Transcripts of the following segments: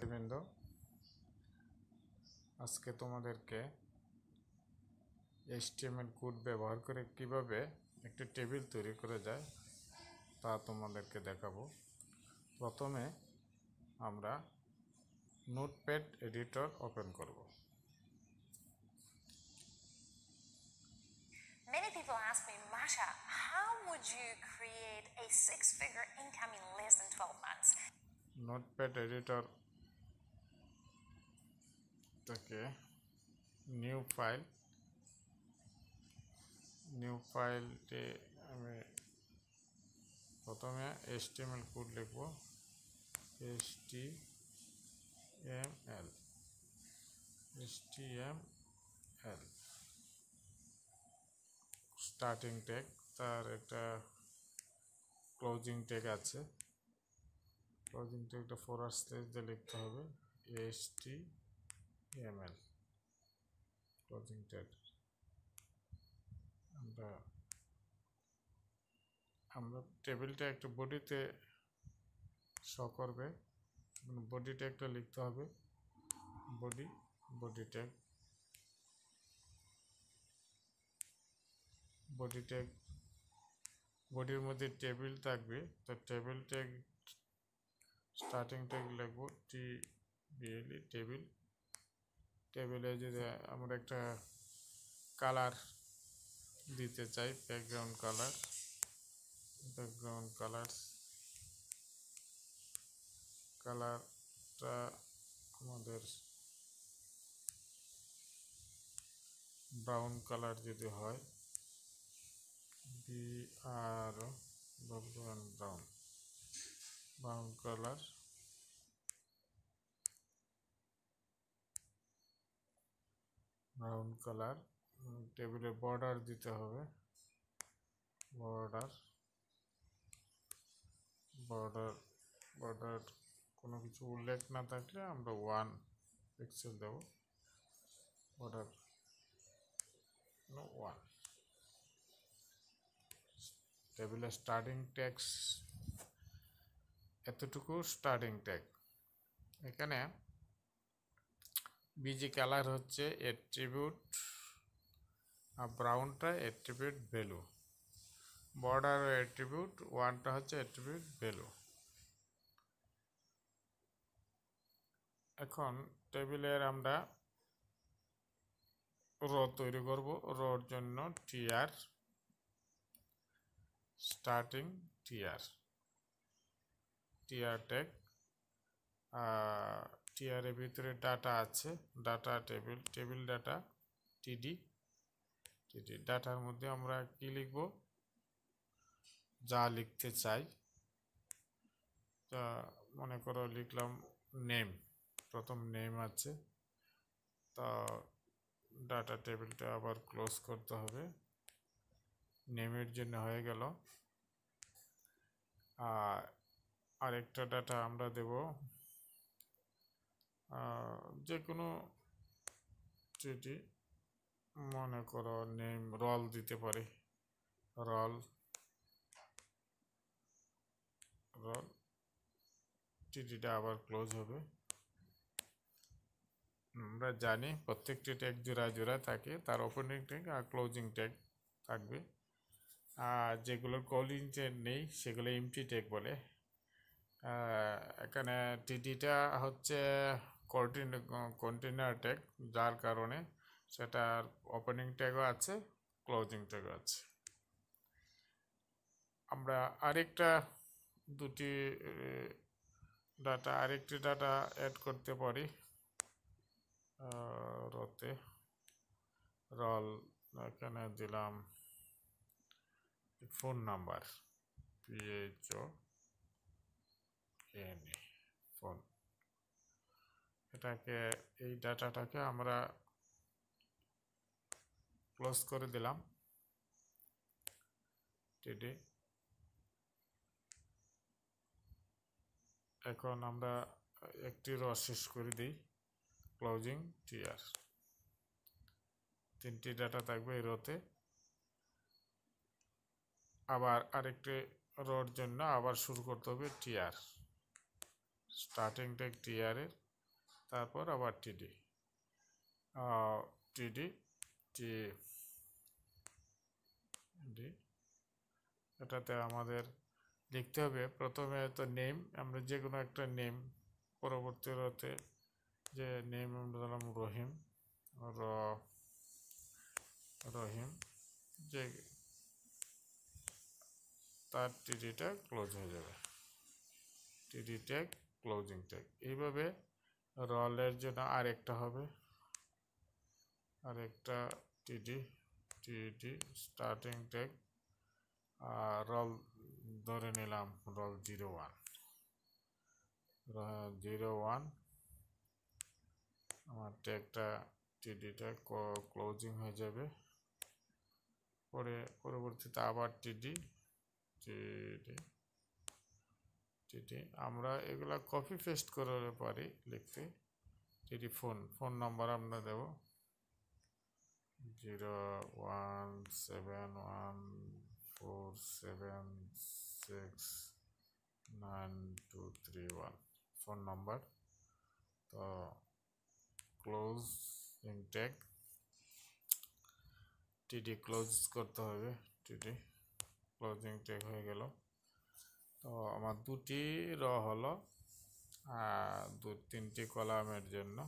বৃন্দ আজকে তোমাদেরকে এইচটিএমএল কোড ব্যবহার করে কীভাবে একটি টেবিল তৈরি করে যায় তা তোমাদেরকে দেখাবো প্রথমে আমরা নোটপ্যাড এডিটর ওপেন করব Many people ask me, Masha, how would you create a six figure income in less than 12 months? Notepad editor থেকে নিউ ফাইল নিউ ফাইলটি আমি প্রথমে এল কোড লিখব S T M L S T M L starting tag তার একটা closing tag আছে closing ট্যাগটা slash দিয়ে লিখতে হবে S T M L closing tag আমরা আমরা টেবিলটা একটু বডিতে শো করবে। বডি ট্যাগটা লিখতে হবে। Body body tag body tag বডির মধ্যে টেবিল থাকবে। তো টেবিল ট্যাগ স্টার্টিং ট্যাগ লিখব। টি বিএলই টেবিল টেবিলে যদি আমরা একটা কালার দিতে চাই ব্যাকগ্রাউন্ড কালার ব্যাকগ্রাউন্ড কালার কালারটা আমাদের ব্রাউন কালার যদি হয় B R brown brown colour brown colour টেবিলে বর্ডার দিতে হবে। বর্ডার বর্ডার বর্ডার কোনো কিছু উল্লেখ না থাকলে আমরা ওয়ান পিক্সেল দেব। বর্ডার ওয়ান টেবিলে স্টার্টিং ট্যাক্স এতটুকু স্টার্টিং ট্যাগ এখানে বিজি কালার হচ্ছে অ্যাট্রিবিউট আর ব্রাউনটা অ্যাট্রিবিউট ভ্যালু বর্ডার অ্যাট্রিবিউট ওয়ানটা হচ্ছে এট্রিবিউট ভ্যালু এখন টেবিলের আমরা রো তৈরি করব। রোর জন্য TR starting TR TR tag টিআরের ভিতরে ডাটা আছে। ডাটা টেবিল টেবিল ডাটা, টিডি টিডি। ডাটার মধ্যে আমরা কি লিখব? যা লিখতে চাই। তা মনে করো লিখলাম নেম। প্রথম নেম আছে। তা ডাটা টেবিলটা আবার ক্লোজ করতে হবে। নেমের জন্য হয়ে গেল। আর আরেকটা ডাটা আমরা দেব যে কোনো যেটি মনে করো নেম, রল দিতে পারি। রল রল টিটিটা আবার ক্লোজ হবে। আমরা জানি প্রত্যেকটি ট্যাগ জোড়া জোড়া থাকে, তার ওপেনিং ট্যাগ আর ক্লোজিং ট্যাগ থাকবে। আর যেগুলোর কলিং ট্যাগ নেই, সেগুলো এমটি ট্যাগ বলে। এখানে টিটিটা হচ্ছে কন্টেনার ট্যাগ যার কারণে সেটার ওপেনিং ট্যাগও আছে ক্লোজিং ট্যাগও আছে। আমরা আরেকটা দুটি ডাটা আরেকটি ডাটা অ্যাড করতে পারি। রতে। রল, এখানে দিলাম phone number PHO N phone এটাকে, এই ডাটাটাকে আমরা ক্লোজ করে দিলাম। টিডি এখন আমরা একটি র শেষ করে দিই। ক্লোজিং টিআর তিনটি ডাটা থাকবে এই রোতে আবার আরেকটি রোর জন্য আবার শুরু করতে হবে টিআর স্টার্টিং ট্যাগ টিআরের তারপর আবার টিডি টিডি টি ডি এটাতে আমাদের লিখতে হবে। প্রথমে তো নেম আমরা যে কোনো একটা নেম পরবর্তীতে যে নেম আমরা দিলাম রহিম, র, রহিম, যে তার টিডিটা ক্লোজ হয়ে যাবে। টিডি ট্যাগ ক্লোজিং ট্যাগ এইভাবে রলের জন্য আরেকটা হবে। আরেকটা টিডি টিডি স্টার্টিং ট্যাগ আর রল ধরে নিলাম, roll zero one. Zero one, আমার ট্যাগটা টিডিটা ক্লোজিং হয়ে যাবে। পরে পরবর্তীতে আবার টিডি টিডি টিডি আমরা এগুলা কপি পেস্ট করে পারি লিখতে। টিডি ফোন ফোন নাম্বার আমরা দেব। Zero one seven one four seven six nine two three one phone number. তো ক্লোজ ইনটেক টিডি ক্লোজ করতে হবে টিডি ক্লোজিং টেক হয়ে গেল। তো আমার দুটি র হলো দু, তিনটি কলামের জন্য।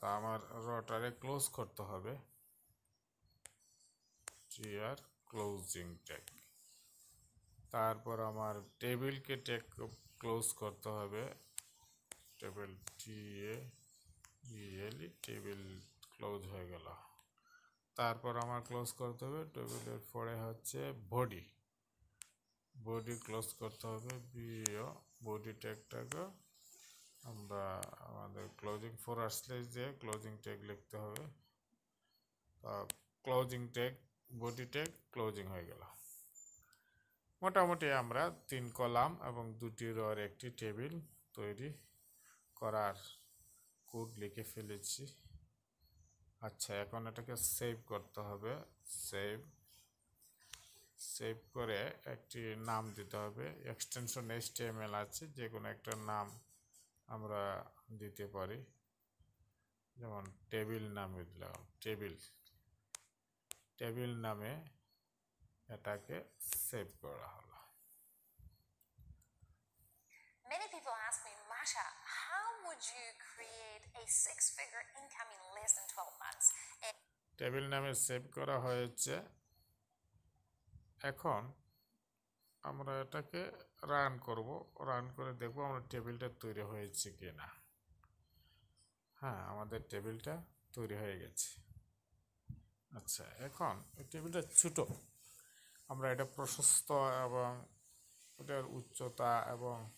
তা আমার রটারে ক্লোজ করতে হবে। চেয়ার ক্লোজিং টেক তারপর আমার টেবিলকে টেক ক্লোজ করতে হবে। Table T A ELE table close হয়ে গেল। তারপর আমার ক্লোজ করতে হবে। টেবিলের পরে হচ্ছে বডি বডি ক্লোজ করতে হবে বিও বডি ট্যাগটাকে আমরা আমাদের ক্লোজিং ফোর আসলে যে ক্লোজিং ট্যাগ লিখতে হবে। Closing tag body tag closing হয়ে গেল। মোটামুটি আমরা তিন কলাম এবং দুটি রর একটি টেবিল তৈরি করার কোড লিখে ফেলেছি। আচ্ছা এখন এটাকে সেভ করতে হবে। সেভ সেভ করে একটি নাম দিতে হবে। এক্সটেনশন এসটিএমএল আছে যে কোনো একটা নাম আমরা দিতে পারি। যেমন টেবিল নামে দিলাম টেবিল টেবিল নামে এটাকে সেভ করা হলো। Many people ask me, Masha, how would you create a six figure income in less than 12 months? Table নামে সেভ করা হয়েছে। এখন আমরা এটাকে রান করব। রান করে দেখব আমরা টেবিলটা তৈরি হয়েছে কি না হ্যাঁ আমাদের টেবিলটা তৈরি হয়ে গেছে। আচ্ছা এখন টেবিলটা ছোটো। আমরা এটা প্রশস্ত এবং এটার উচ্চতা এবং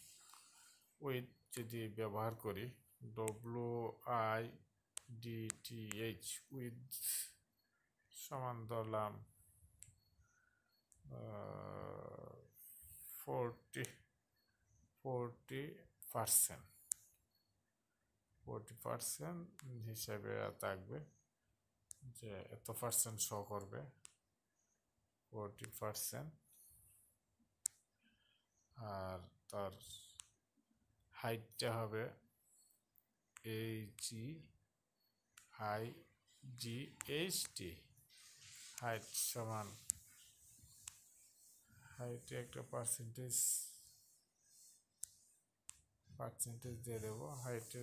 উইথ যদি ব্যবহার করি ডব্লু আই ডিটিএইচ উইথ সমান ধরলাম forty forty percent forty percent হিসেবে থাকবে যে এত পার্সেন্ট শো করবে। ফোরটি পারসেন্ট আর তার হাইটটা হবে H I G H T height সমান হাইটে একটা পার্সেন্টেজ পার্সেন্টেজ দিয়ে দেবো, হাইটে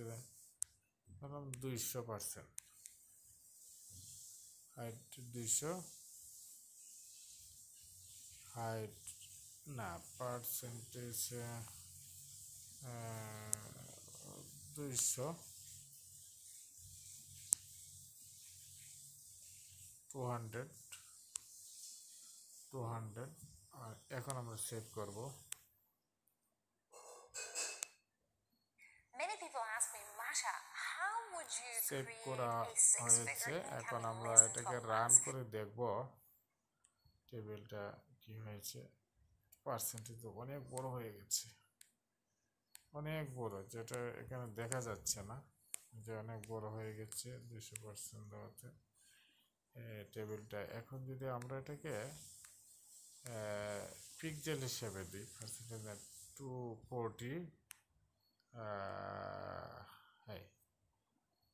ধরুন দুইশো পার্সেন্ট হাইট দুইশো, হাইট, না পার্সেন্টেজ দুইশো টু হান্ড্রেড টু হান্ড্রেড আর এখন আমরা সেভ করব। সেভ করা হয়েছে। এখন আমরা এটাকে রান করে দেখব টেবিলটা কি হয়েছে। পার্সেন্টেজ অনেক বড় হয়ে গেছে। অনেক বড় যেটা এখানে দেখা যাচ্ছে না যে অনেক বড় হয়ে গেছে দুশো পার্সেন্ট দেওয়াতে। টেবিলটা এখন যদি আমরা এটাকে পিকজেল হিসেবে দিই percentage two forty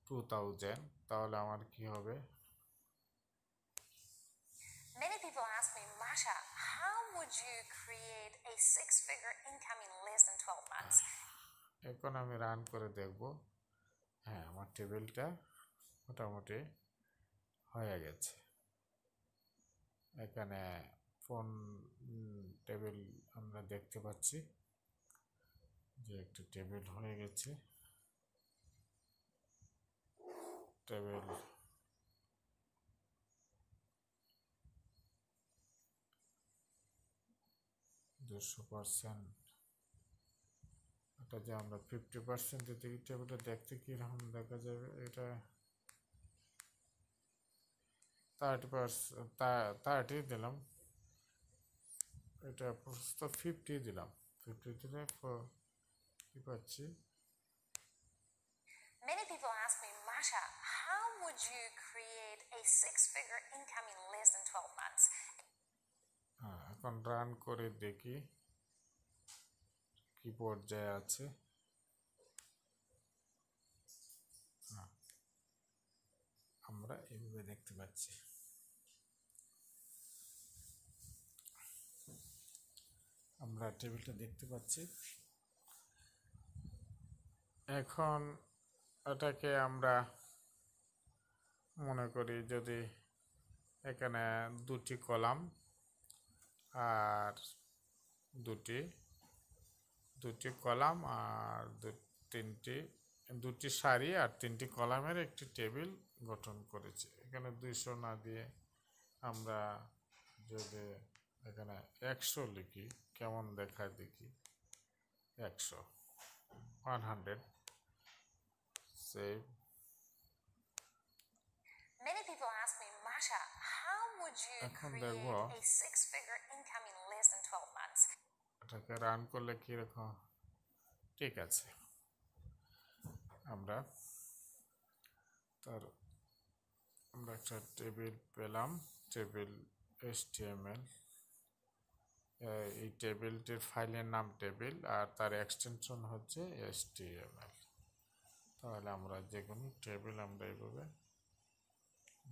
two thousand তাহলে আমার কি হবে Many people ask me, Masha, how would you create a six figure income in less than 12 months? এখন আমি রান করে দেখব হ্যাঁ আমার টেবিলটা মোটামুটি হয়ে গেছে এখানে ফোন টেবিল আমরা দেখতে পাচ্ছি যে একটা টেবিল হয়ে গেছে। টেবিল দুশো পার্সেন্ট এটা যে আমরা ফিফটি পার্সেন্ট দিই টেবিলটা দেখতে কীরকম দেখা যাবে এটা? থার্টি পার্সেন্ট থার্টি দিলাম। এটা প্রস্তুত ফিফটি দিলাম ফিফটি দিলে কি পাচ্ছি Many people ask me, Masha, how would you create a six figure income in less than 12 months? হ্যাঁ এখন রান করে দেখি কি পর্যায়ে আছে হ্যাঁ, আমরা এইভাবে দেখতে পাচ্ছি আমরা টেবিলটা দেখতে পাচ্ছি। এখন এটাকে আমরা মনে করি যদি এখানে দুটি কলাম আর দুটি দুটি কলাম আর দু, তিনটি, দুটি সারি আর তিনটি কলামের একটি টেবিল গঠন করেছি। এখানে দুইশো না দিয়ে আমরা যদি এখানে একশো লিখি কেমন দেখায় দেখি? একশো। One hundred. Save. Many people ask me, Masha, how would you এখন create দেখব। a six figure income in less than 12 months? এটাকে রান করলে কীরকম ঠিক আছে। আমরা তার আমরা একটা টেবিল পেলাম টেবিল এসটিএমএল এই টেবিলটির ফাইলের নাম টেবিল আর তার এক্সটেনশন হচ্ছে এসটিএমএল তাহলে আমরা যে কোনো টেবিল আমরা এইভাবে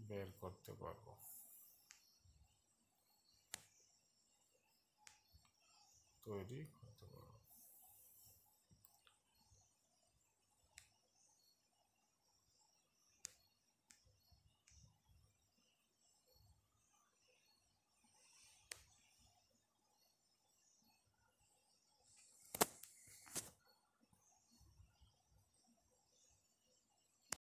বের করতে পারব। তৈরি